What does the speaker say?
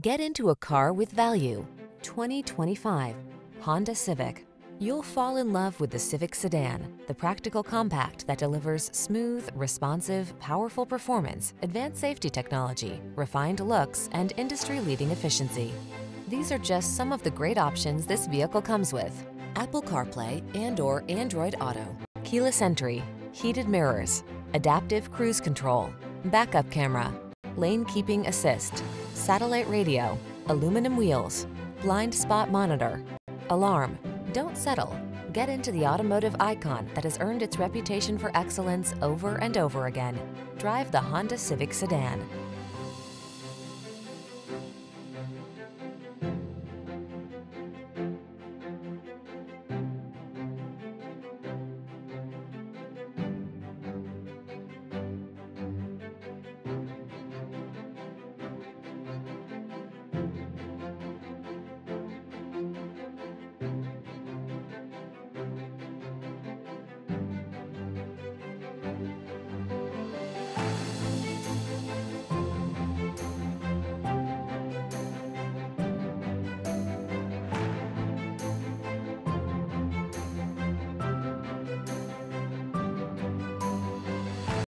Get into a car with value. 2025 Honda Civic. You'll fall in love with the Civic sedan, the practical compact that delivers smooth, responsive, powerful performance, advanced safety technology, refined looks, and industry-leading efficiency. These are just some of the great options this vehicle comes with. Apple CarPlay and or Android Auto, keyless entry, heated mirrors, adaptive cruise control, backup camera, lane keeping assist, satellite radio, aluminum wheels, blind spot monitor, alarm. Don't settle. Get into the automotive icon that has earned its reputation for excellence over and over again. Drive the Honda Civic Sedan.